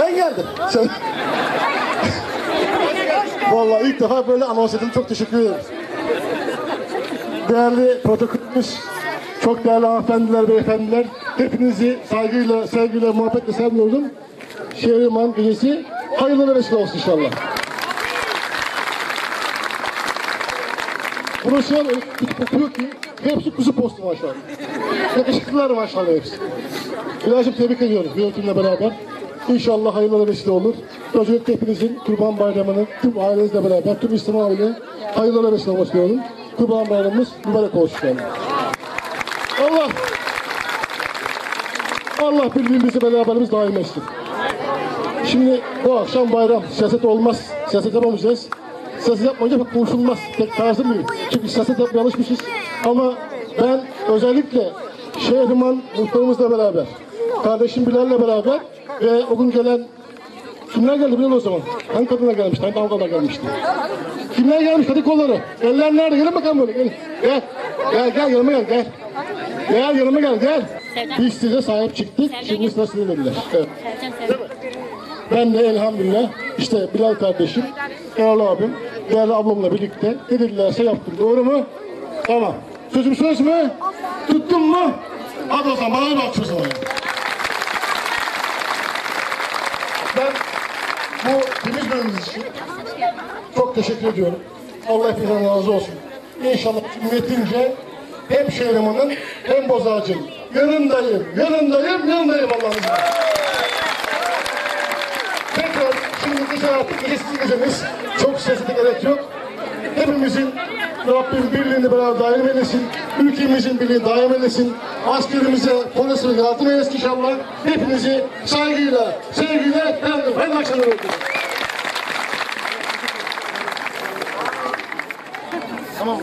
Ben geldim. Sen... Vallahi ilk defa böyle anons edildim. Çok teşekkür ederim. Değerli protokolümüz, çok değerli hanımefendiler, beyefendiler. Hepinizi saygıyla, sevgiyle, muhabbetle selamlıyorum. Şehriman gecesi hayırlı ve vesile olsun inşallah. Burası bir kokuyor ki hepsi kuzu postu maşallah. Yakışıklılar maşallah hepsi. Bilal'cim tebrik ediyorum yönetimle beraber. İnşallah hayırlı ve vesile olur. Öncelikle hepinizin Kurban Bayramı'nı tüm ailenizle beraber, tüm İslam aile hayırlı ve vesile olması diliyorum. Kurban Bayramımız mübarek olsun inşallah. Allah Allah birliğimizi beraberimiz daim etsin. Şimdi bu akşam bayram. Siyaset olmaz. Siyaset yapamayacağız. Siyaset yapmayınca pek konuşulmaz. Pek tarzım değil. Çünkü siyaset yapmaya alışmışız. Ama ben özellikle Şehriman muhtarımızla beraber, kardeşim Bilal'le beraber ve o gün gelen kimler geldi Bilal o zaman? Hangi kadınlar gelmişti? Hangi avgalar gelmişti? Kimler gelmiş? Hadi kolları. Eller nerede? Gelin bakalım böyle. Gelin. Gel. Gel gel yanıma gel. Gel. Gel yanıma gel. Gel. Biz size sahip çıktık. Şimdi size size dediler. Evet. Ben de elhamdülillah işte Bilal kardeşim, Erol abim, değerli ablamla birlikte ne dedilerse yaptım. Doğru mu? Tamam. Sözüm söz mü? Tuttun mu? Hadi o zaman bana bak o zaman. Ben bu temiz için çok teşekkür ediyorum. Allah hepinizden razı olsun. İnşallah cümletince hem Şehriman'ın hem Bozacı'nın yanındayım, yanındayım, yanındayım Allah'ın izniyle. Tekrar şimdi dışarı artık gecemiz. Çok sesine gerek yok. Hepimizin Rabbim birliğini beraber daim eylesin. Ülkemizin birliğini daim eylesin. Askerimize, polisimize yardım eylesin inşallah. Hepinizi saygıyla, sevgiyle, efendim, hayırlı akşamlar. Tamam.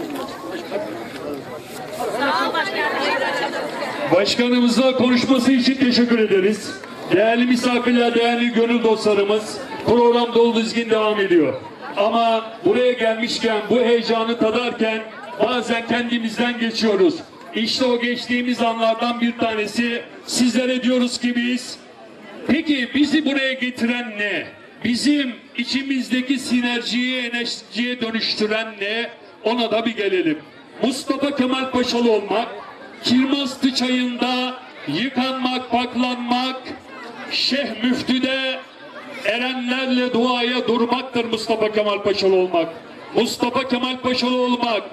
Başkanımıza konuşması için teşekkür ederiz. Değerli misafirler, değerli gönül dostlarımız, program dolu dizgin devam ediyor. Ama buraya gelmişken, bu heyecanı tadarken bazen kendimizden geçiyoruz. İşte o geçtiğimiz anlardan bir tanesi. Sizlere diyoruz ki biz, peki bizi buraya getiren ne? Bizim içimizdeki sinerjiyi enerjiye dönüştüren ne? Ona da bir gelelim. Mustafa Kemal Paşalı olmak, Kirmastı çayında yıkanmak, paklanmak, Şeyh Müftü'de erenlerle duaya durmaktır Mustafa Kemal Paşalı olmak. Mustafa Kemal Paşalı olmak,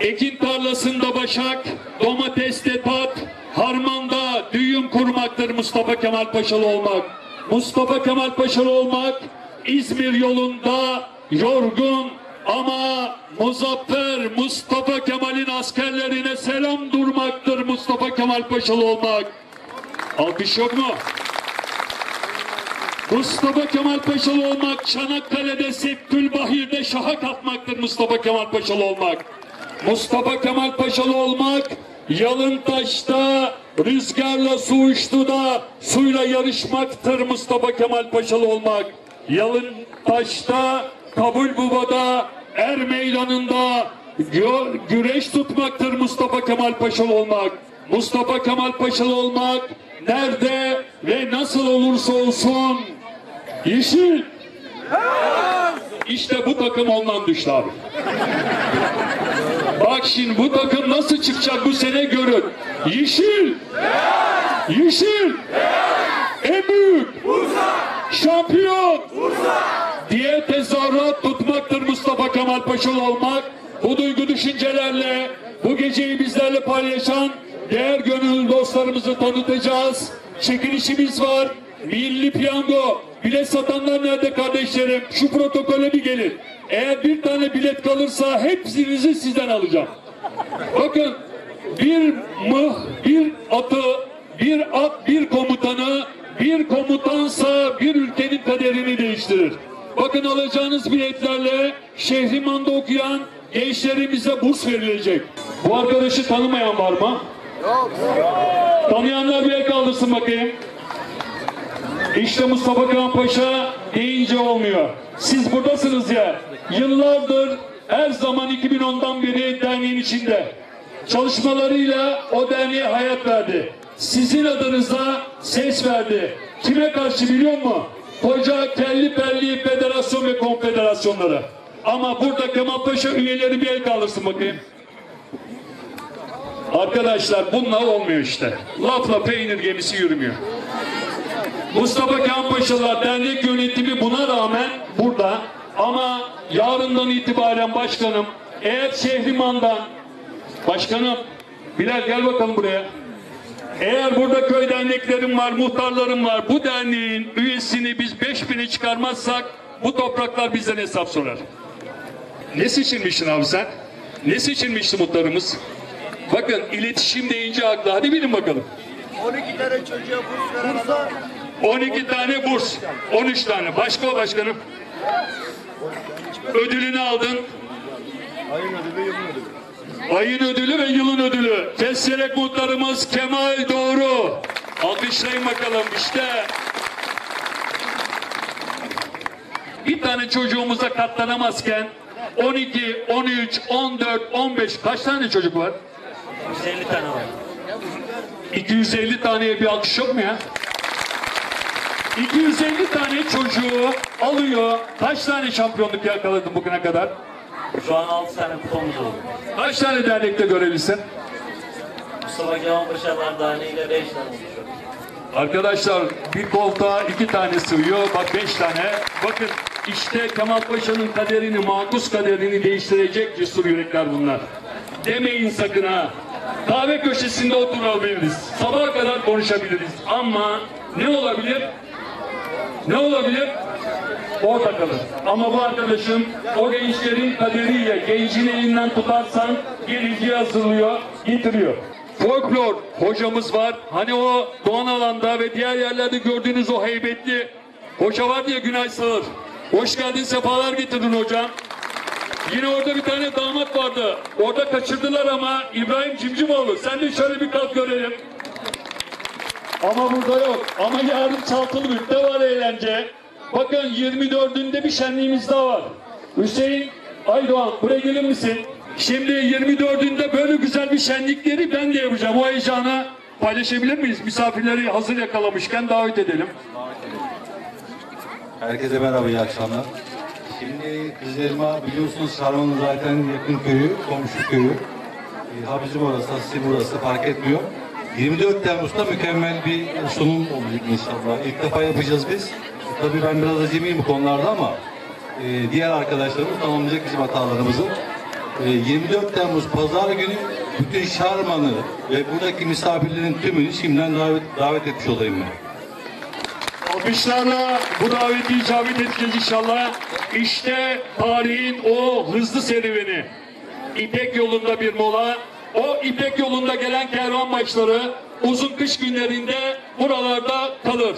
ekin tarlasında başak, domateste tat, harmanda düğün kurmaktır Mustafa Kemal Paşalı olmak. Mustafa Kemal Paşalı olmak, İzmir yolunda yorgun ama muzaffer Mustafa Kemal'in askerlerine selam durmaktır Mustafa Kemal Paşalı olmak. Alkış yok mu? Mustafa Kemal Paşalı olmak, Çanakkale'de Sektülbahir'de şaha kalkmaktır Mustafa Kemal Paşalı olmak. Mustafa Kemal Paşalı olmak, Yalıntaş'ta rüzgarla su uçtu da suyla yarışmaktır Mustafa Kemal Paşalı olmak. Yalıntaş'ta, Kabul Buba'da, Er Meydanı'nda güreş tutmaktır Mustafa Kemal Paşalı olmak. Mustafa Kemal Paşalı olmak nerede ve nasıl olursa olsun yeşil. İşte bu takım ondan düştü abi. Bak şimdi bu takım nasıl çıkacak bu sene görün. Yeşil. Yeşil. En büyük. Şampiyon. diye tezahürat tutmaktır Mustafa Kemal Paşalı olmak. Bu duygu düşüncelerle bu geceyi bizlerle paylaşan değer gönüllü dostlarımızı tanıtacağız. Çekilişimiz var. Milli piyango. Bilet satanlar nerede kardeşlerim? Şu protokole bir gelin. Eğer bir tane bilet kalırsa hepsinizi sizden alacağım. Bakın bir mıh, bir atı, bir at, bir komutanı, bir komutansa bir ülkenin kaderini değiştirir. Bakın alacağınız biletlerle Şehriman'da okuyan gençlerimize burs verilecek. Bu arkadaşı tanımayan var mı? Tanıyanlar bir el kaldırsın bakayım. İşte Mustafa Kemal Paşa deyince olmuyor. Siz buradasınız ya. Yıllardır her zaman 2010'dan beri derneğin içinde. Çalışmalarıyla o derneğe hayat verdi. sizin adınıza ses verdi. Kime karşı biliyor musun? Koca kelli belli federasyon ve konfederasyonları. Ama burada Kemal Paşa üyeleri bir el kaldırsın bakayım. Arkadaşlar bununla olmuyor işte. Lafla peynir gemisi yürümüyor. Mustafa Kemal Paşalar Dernek Yönetimi buna rağmen burada ama yarından itibaren başkanım eğer Şehriman'dan başkanım Bilal gel bakalım buraya. Eğer burada köy derneklerim var, muhtarlarım var. Bu derneğin üyesini biz 5000'e çıkarmazsak bu topraklar bizden hesap sorar. Ne seçilmişsin abi sen? Ne seçilmişti muhtarımız? Bakın iletişim deyince akla. Hadi bilin bakalım. 12 tane çocuğa burs veren adam. 12 tane burs, 13 tane. Başka o başkanım. Ödülünü aldın. Ayın ödülü, yılın ödülü. Ayın ödülü ve yılın ödülü. Keserek muhtarımız Kemal Doğru. Alkışlayın bakalım işte. Bir tane çocuğumuza katlanamazken 12, 13, 14, 15 kaç tane çocuk var? 150 tane var. 250 taneye bir alkış yok mu ya? 250 tane çocuğu alıyor. Kaç tane şampiyonluk yakaladın bugüne kadar? Şu an 6 tane kupamız oldu. Kaç tane dernekte görevlisin? Mustafa Kemal Paşalar Derneği ile 5 tane oluşuyor. Arkadaşlar bir koltuğa iki tane sığıyor. Bak beş tane. Bakın işte Kemal Paşa'nın kaderini, makus kaderini değiştirecek cesur yürekler bunlar. Demeyin sakın ha. Kahve köşesinde oturabiliriz. Sabaha kadar konuşabiliriz. Ama ne olabilir? Ne olabilir? Orada kalır. Ama bu arkadaşım o gençlerin kaderiyle gencin elinden tutarsan geleceği hazırlıyor, getiriyor. Folklor hocamız var. Hani o Doğan alanda ve diğer yerlerde gördüğünüz o heybetli hoca var diye Günay Sağır. Hoş geldin, sefalar getirdin hocam. Yine orada bir tane damat vardı. Orada kaçırdılar ama İbrahim Cimcimoğlu. Sen de şöyle bir kalk görelim. Ama burada yok. Ama yarın Çaltılıbük'te var eğlence. Bakın 24'ünde bir şenliğimiz daha var. Hüseyin Aydoğan buraya gelir misin? Şimdi 24'ünde böyle güzel bir şenlikleri ben de yapacağım. O heyecanı paylaşabilir miyiz? Misafirleri hazır yakalamışken davet edelim. Herkese merhaba, iyi akşamlar. Kızılelma biliyorsunuz Şarman'ın zaten yakın köyü, komşu köyü. E, ha bizim orası, ha sizin burası fark etmiyor. 24 Temmuz'da mükemmel bir sunum olacak inşallah. İlk defa yapacağız biz. Tabii ben biraz acemiyim bu konularda ama e, diğer arkadaşlarımız tamamlayacak bizim hatalarımızı. E, 24 Temmuz Pazar günü bütün Şarman'ı ve buradaki misafirlerin tümünü şimdiden davet, davet etmiş olayım ben. Alkışlarla bu daveti icabet edeceğiz inşallah. İşte tarihin o hızlı serüveni. İpek yolunda bir mola. O İpek yolunda gelen kervan başları uzun kış günlerinde buralarda kalır.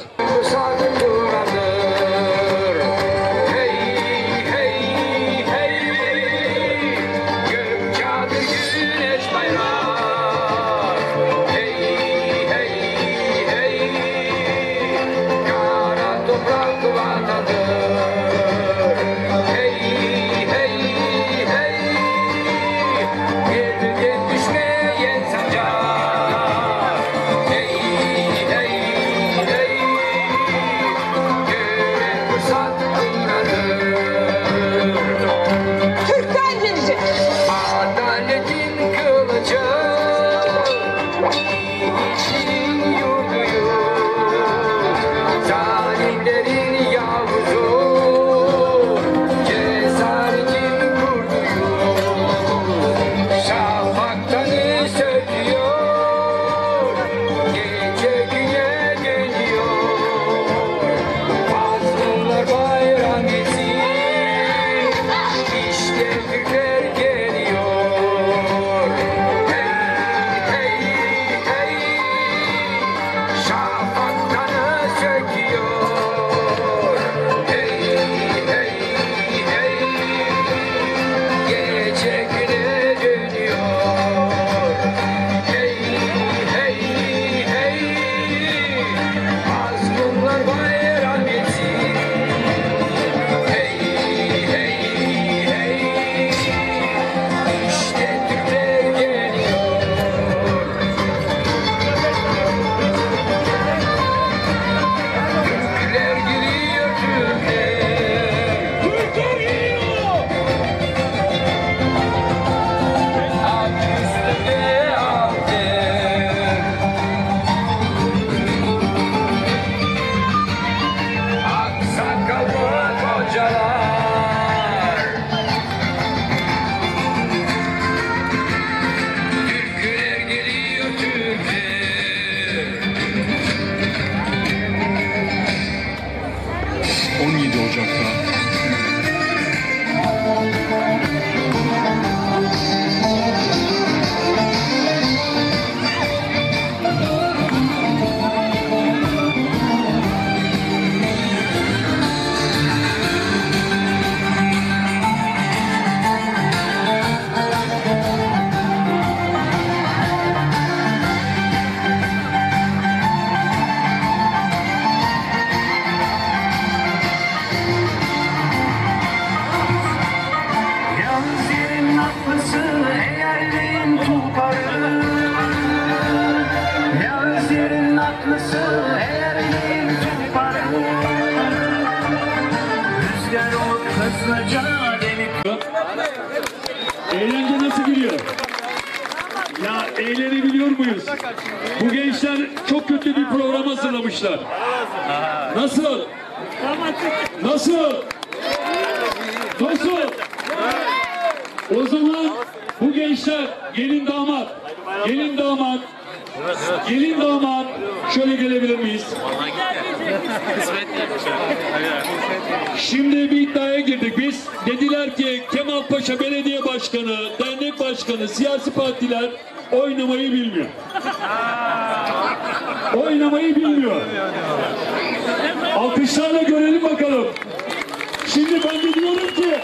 Ya eğlenebiliyor muyuz? Bu gençler çok kötü bir program hazırlamışlar. Nasıl? Nasıl? Nasıl? O zaman bu gençler gelin damat, gelin damat, gelin damat şöyle gelebilir miyiz? Şimdi bir iddiaya girdik biz. Dediler ki Kemalpaşa Belediye Başkanı, dernek başkanı, siyasi partiler oynamayı bilmiyor. oynamayı bilmiyor. Alkışlarla görelim bakalım. Şimdi ben de diyorum ki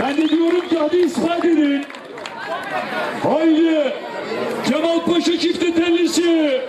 ben de diyorum ki hadi ispat edin. Haydi Kemalpaşa çifte tellisi.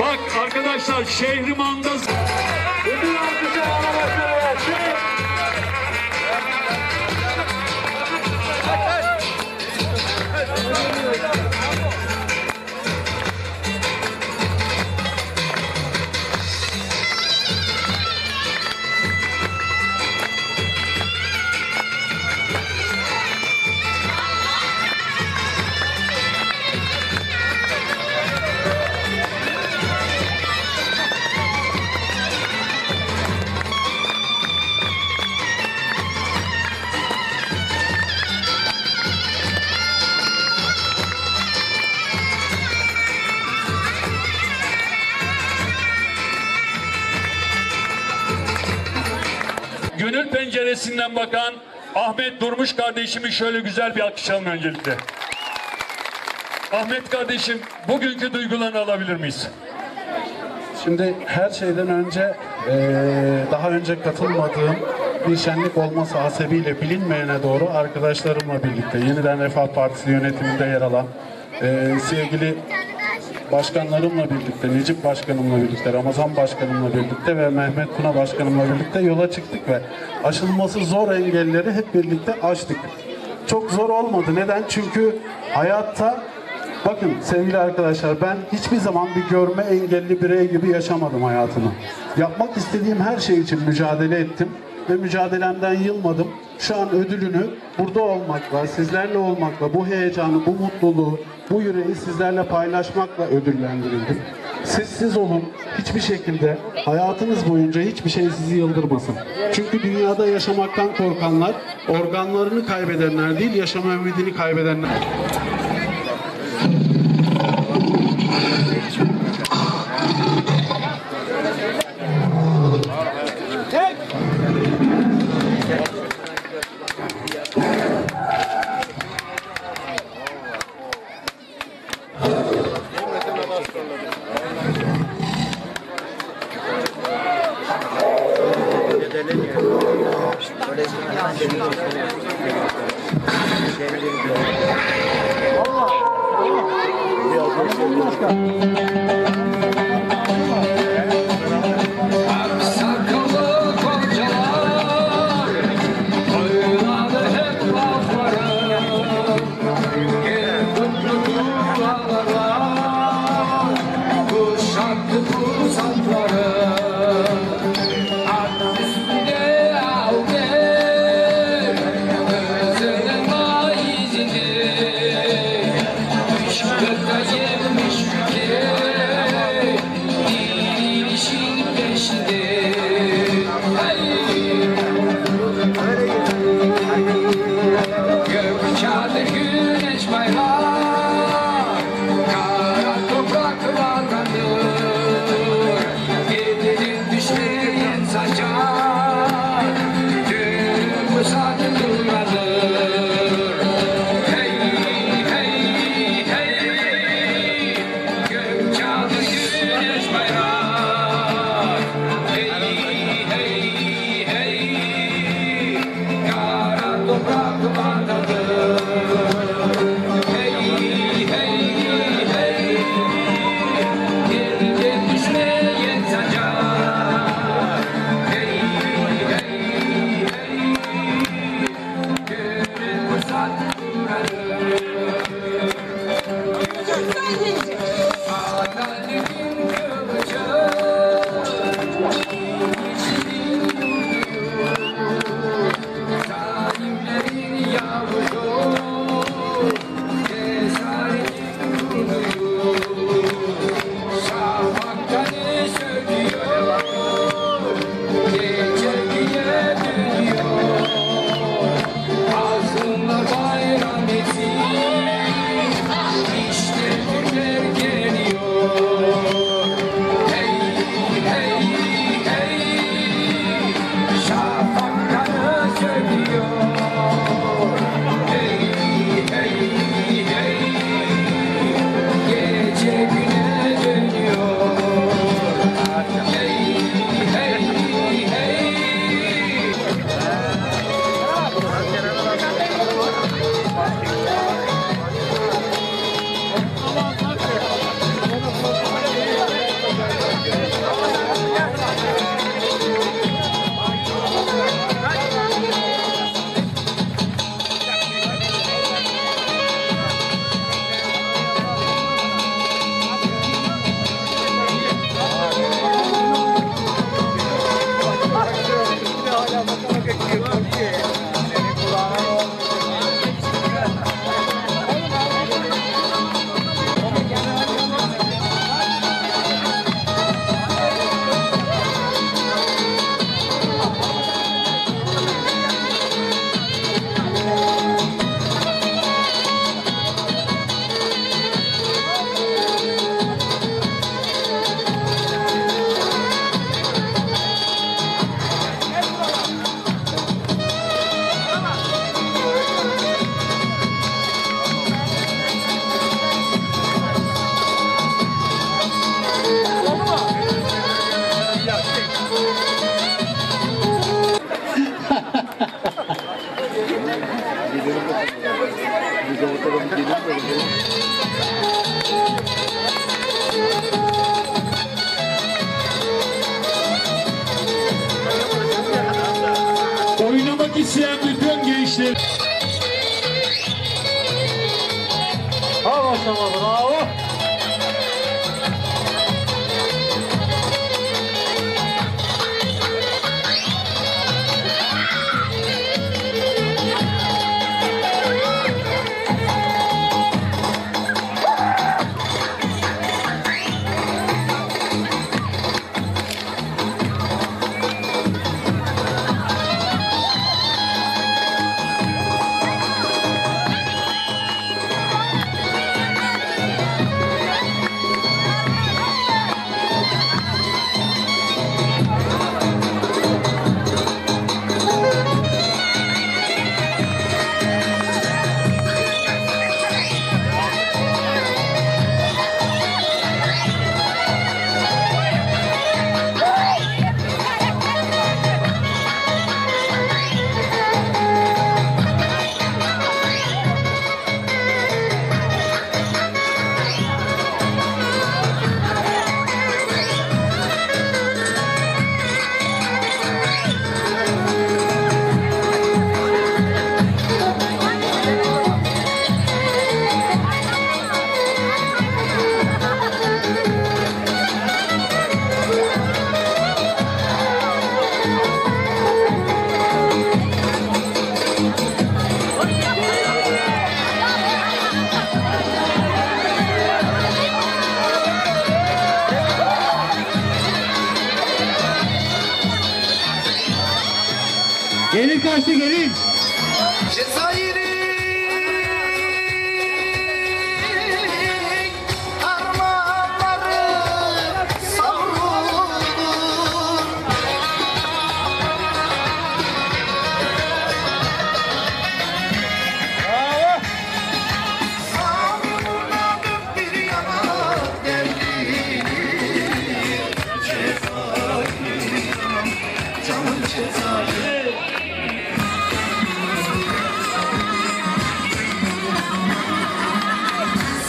Bak arkadaşlar Şehriman'da Ödül alkışı alamasını penceresinden bakan Ahmet Durmuş kardeşimi şöyle güzel bir alkışlayalım öncelikle. Ahmet kardeşim bugünkü duygularını alabilir miyiz? Şimdi her şeyden önce daha önce katılmadığım bir şenlik olması hasebiyle bilinmeyene doğru arkadaşlarımla birlikte yeniden Refah Partisi yönetiminde yer alan sevgili başkanlarımla birlikte, Necip Başkanımla birlikte, Ramazan Başkanımla birlikte ve Mehmet Tuna Başkanımla birlikte yola çıktık ve aşılması zor engelleri hep birlikte aştık. çok zor olmadı. Neden? Çünkü hayatta bakın sevgili arkadaşlar ben hiçbir zaman bir görme engelli birey gibi yaşamadım hayatımı. Yapmak istediğim her şey için mücadele ettim ve mücadelemden yılmadım. Şu an ödülünü burada olmakla, sizlerle olmakla, bu heyecanı, bu mutluluğu, bu yüreği sizlerle paylaşmakla ödüllendirildim. Siz siz olun, hiçbir şekilde hayatınız boyunca hiçbir şey sizi yıldırmasın. Çünkü dünyada yaşamaktan korkanlar, organlarını kaybedenler değil, yaşama ümidini kaybedenler.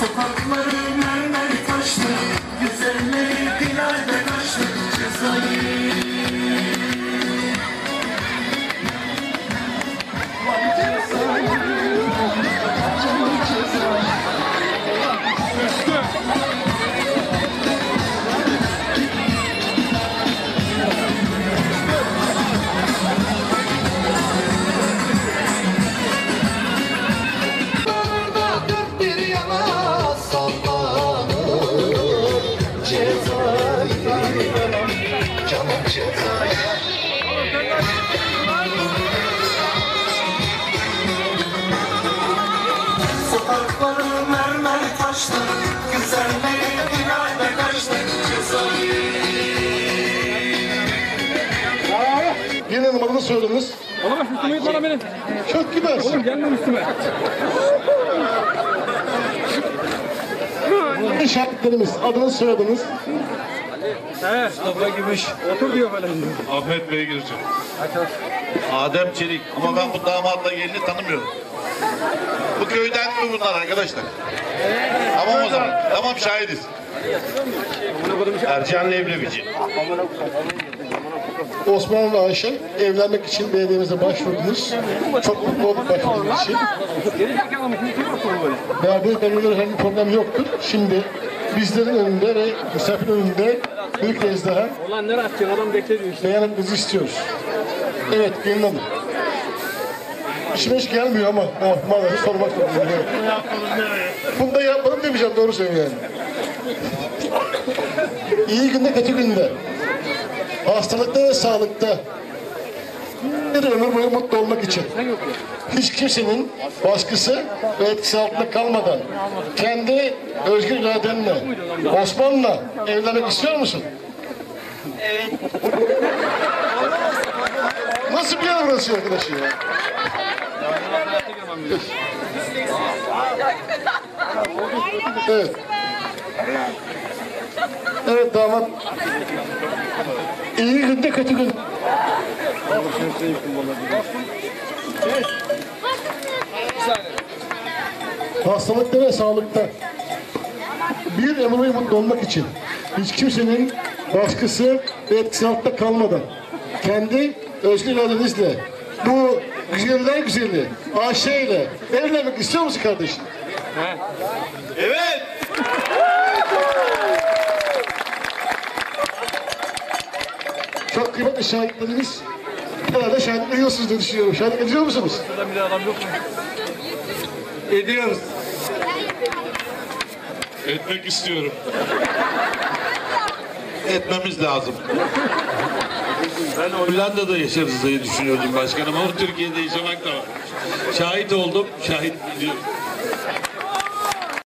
Sokakları Yine numaranı söylediniz. Oğlum üstüme yut bana benim. Çok gidersin. Gelme üstüme. Şartlarımız, adını soyadınız. Mustafa Gümüş. Otur diyor böyle. Ahmet Bey Gürcü. Adem Çelik. Ama ben bu damatla gelini tanımıyorum. Bu köyden mi bunlar arkadaşlar? Tamam o zaman. Tamam şahidiz. Ercan Leblebici. Osman ve Ayşe evlenmek için belediyemize başvurdunuz. Çok mutlu olduk başvurduğunuz için. Verdiğiniz belirli herhangi bir problem yoktur. Şimdi bizlerin önünde ve misafir önünde bir kez daha Ulan nereye atacaksın? Adam beklediyor işte. beyanatınızı istiyoruz. Evet, gelin hanım. İşime hiç gelmiyor ama oh, maalesef sormak zorundayım. Bunu da yapmadım demeyeceğim, doğru söylüyorum yani. İyi günde, kötü günde. Hastalıkta ve sağlıkta. Bir ömür boyu mutlu olmak için. Hiç kimsenin baskısı ve etkisi altında kalmadan kendi özgür iradenle Osman'la evlenmek istiyor musun? Nasıl bir yer burası ya? Evet. Evet damat. İyi günde kötü gün. Hastalıkta ve sağlıkta bir boyu mutlu olmak için hiç kimsenin baskısı ve etkisi altında kalmadan kendi özgür iradenizle bu güzeller güzeli Ayşe ile evlenmek istiyor musun kardeşim? Evet. Şahitlerimiz herhalde şahitlik ediyorsunuz diye düşünüyorum. Şahitlik ediyor musunuz? Burada bir adam yok mu? Ediyoruz. Etmek istiyorum. Etmemiz lazım. Ben Hollanda'da yaşarız diye düşünüyordum başkanım ama Türkiye'de yaşamak da var. Şahit oldum, şahit biliyorum.